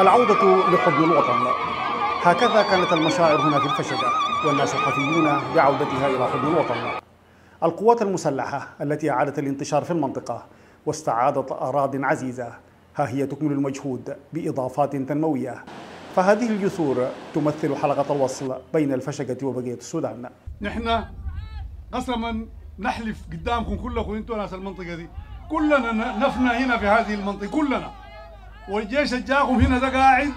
العودة لحضن الوطن. هكذا كانت المشاعر هنا في الفشدة والناس حفيون بعودتها إلى حضن الوطن. القوات المسلحة التي أعادت الانتشار في المنطقة واستعادت أراض عزيزة ها هي تكمل المجهود بإضافات تنموية. فهذه الجسور تمثل حلقة الوصل بين الفشقة وبقية السودان. نحن قسما نحلف قدامكم كلكم أنتم ناس المنطقة دي. كلنا نفنى هنا في هذه المنطقة كلنا. والجيش جاكم هنا ده قاعد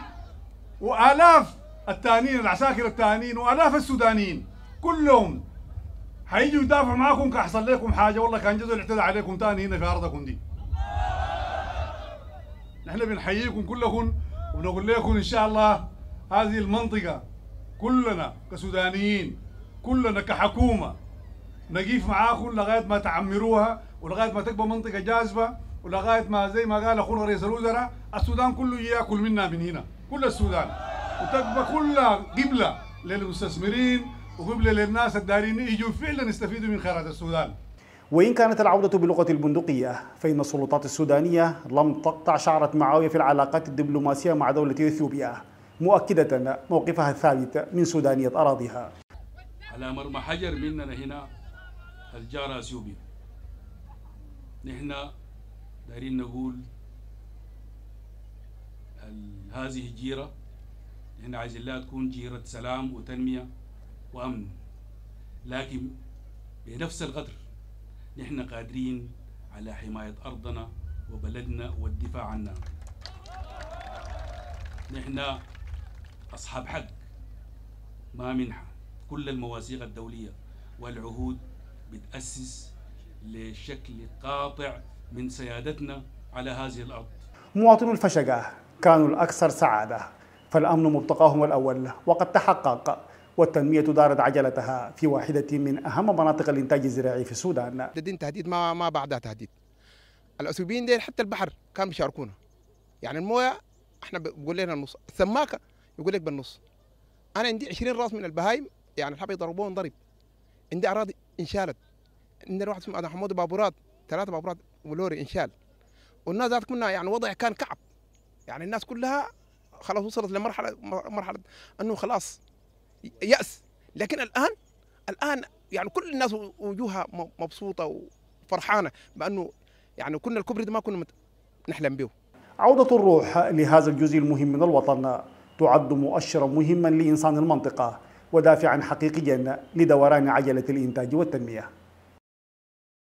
وآلاف التانيين العساكر التانيين وآلاف السودانيين كلهم حيجوا يدافعوا معاكم كحصل لكم حاجة؟ والله كان جزء اعتدى عليكم تاني هنا في أرضكم دي. نحن بنحييكم كلكم وبنقول لكم إن شاء الله هذه المنطقة كلنا كسودانيين كلنا كحكومة نقيف معاكم لغاية ما تعمروها ولغاية ما تبقى منطقة جاذبة ولغاية ما زي ما قال أخونا رئيس الوزراء السودان كله ياكل منا من هنا كل السودان. وتبقى كلها قبلة للمستثمرين وقبلة للناس الدارين يجوا فعلا يستفيدوا من خيرات السودان. وإن كانت العودة بلغة البندقية فإن السلطات السودانية لم تقطع شعرة معاوية في العلاقات الدبلوماسية مع دولة إثيوبيا مؤكدة موقفها الثابت من سودانية أراضيها. على مرمى حجر مننا هنا الجارة إثيوبيا. نحن دايرين نقول هذه الجيرة نحن عايزين لها تكون جيرة سلام وتنمية وأمن. لكن بنفس القدر نحن قادرين على حماية أرضنا وبلدنا والدفاع عنها. نحن أصحاب حق ما منحة. كل المواثيق الدولية والعهود بتأسس لشكل قاطع من سيادتنا على هذه الأرض. مواطنو الفشقة كانوا الأكثر سعادة فالأمن مبتقاهم الأول وقد تحقق والتنمية دارت عجلتها في واحدة من أهم مناطق الإنتاج الزراعي في السودان. تهديد تهديد ما ما بعدها تهديد. الأثيوبيين ديل حتى البحر كانوا بيشاركونا يعني الموية إحنا بقول لنا النص. السماكة يقول لك بالنص. أنا عندي 20 راس من البهايم يعني الحب يضربون ضرب عندي أراضي انشالت. عندنا واحد اسمه حمود بابورات. ثلاثة بابورات ولوري إنشال. والناس ذات كنا يعني وضع كان كعب. يعني الناس كلها خلاص وصلت لمرحله مرحلة إنه خلاص يأس. لكن الآن الآن يعني كل الناس وجوهها مبسوطة وفرحانة بأنه يعني كنا الكبر ده ما كنا نحلم به. عودة الروح لهذا الجزء المهم من الوطن تعد مؤشرا مهما لإنسان المنطقة ودافعا حقيقيا لدوران عجلة الإنتاج والتنمية.